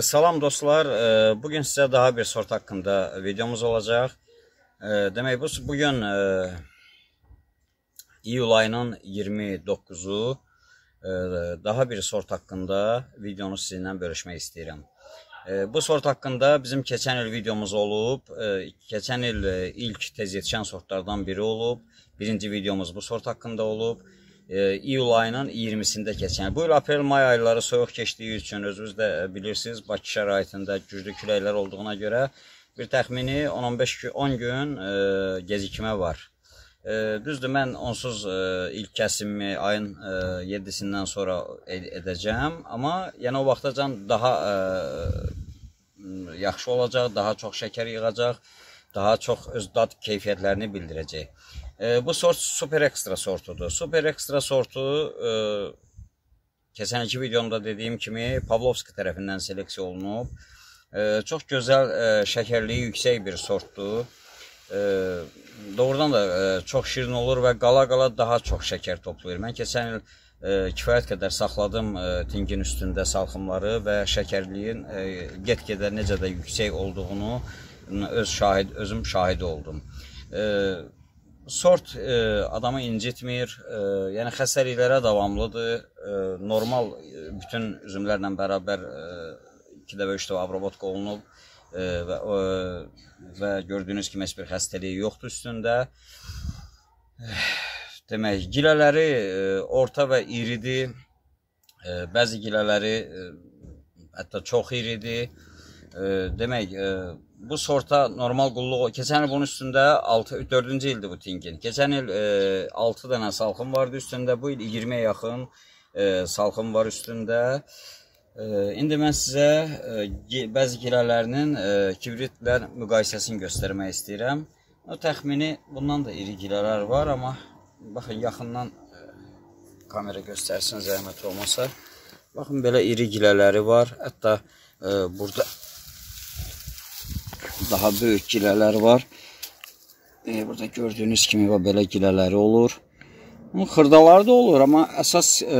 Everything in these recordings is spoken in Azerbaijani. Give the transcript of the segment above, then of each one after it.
Salam dostlar, bugün sizə daha bir sort haqqında videomuz olacaq. Demək, bu bugün e, iyul ayının 29-u e, daha bir sort haqqında videonu sizinlə bölüşmək istəyirəm. Bu sort haqqında bizim keçən il videomuz olub, e, keçən il ilk tez yetişən sortlardan biri olub. Birinci videomuz bu sort haqqında olub. E, iyul ayının 20-sində keçən. Bu il aprel-may ayları soyuq keçdiyi üçün özünüz də bilirsiniz, Bakı şəraitində güclü küləklər olduğuna görə bir təxmini 10-15 gün, 10 gün e, gecikmə var. E, düzdür, mən onsuz e, ilk kəsimimi ayın e, 7-sindən sonra ed edəcəm, amma yəni o vaxtacan daha e, yaxşı olacaq, daha çox şəkər yığacaq, daha çox öz dad keyfiyyətlərini bildirəcək. E, bu sort super ekstra sortudur. Super ekstra sortu e, keçən iki videomda dediyim kimi Pavlovski tərəfindən seleksiya olunub. E, çox gözəl e, şəkərliyi yüksək bir sortdur. E, doğrudan da e, çox şirin olur və qala-qala daha çox şəkər toplayır. Mən keçən il e, kifayət qədər saxladım e, tingin üstündə salxımları və şəkərliyin e, get-gedə necə də yüksək olduğunu öz şahid özüm şahid oldum. E, sort e, adamı incitmir, e, yəni xəstəliklərə davamlıdır. E, normal e, bütün üzümlərlə bərabər e, 2 dəfə 3 dəfə obrobotka olunub e, və e, və gördüyünüz kimi heç bir xəstəliyi yoxdur üstündə. Demək, gilələri e, orta və iridir. E, bəzi gilələri e, hətta çox iridir. E, demək, e, bu sorta normal qulluq keçən il bunun üstündə 6 4-cü ildir bu tingin. Keçən il e, 6 dənə salxım vardı üstündə. Bu il 20-yə yaxın e, salxım var üstündə. E, indi mən sizə e, bəzi gilələrinin e, kibritlə müqayisəsini göstərmək istəyirəm. O təxmini bundan da iri gilələr var, amma baxın yaxından e, kamera göstərsin zəhmət olmasa. Baxın belə iri gilələri var. Hətta e, burada daha böyük gilələr var. E, burada gördüyünüz kimi və belə gilələri olur. Bunun xırdaları da olur, amma əsas e,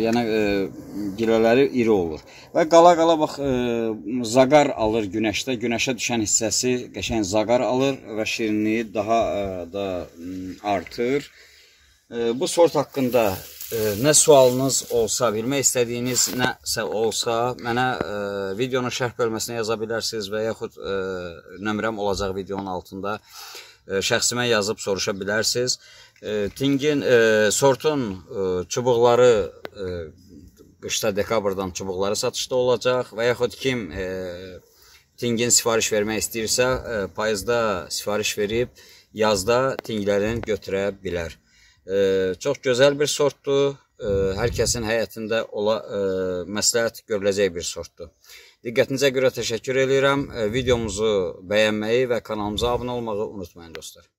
yəni e, gilələri iri olur. Və qala-qala bax e, zaqar alır günəşdə. Günəşə düşən hissəsi qəşəng zaqar alır və şirinliyi daha e, da artır. E, bu sort haqqında nə sualınız olsa, bilmək istədiyiniz nəsə olsa, mənə e, videonun şərh bölməsinə yaza bilərsiniz və yaxud e, nömrəm olacaq videonun altında. E, şəxsimə yazıb soruşa bilərsiniz. E, Tingin e, sortun e, çubuqları e, qışda dekabrdan çubuqları satışda olacaq və yaxud kim e, Tingin sifariş vermək istəyirsə, e, payızda sifariş verib yazda tinglərini götürə bilər. Çox gözəl bir sortdur. Hər kəsin həyatında ola e, məsləhət görüləcək bir sortdur. Diqqətinizə görə təşəkkür edirəm. Videomuzu bəyənməyi və kanalımıza abunə olmağı unutmayın dostlar.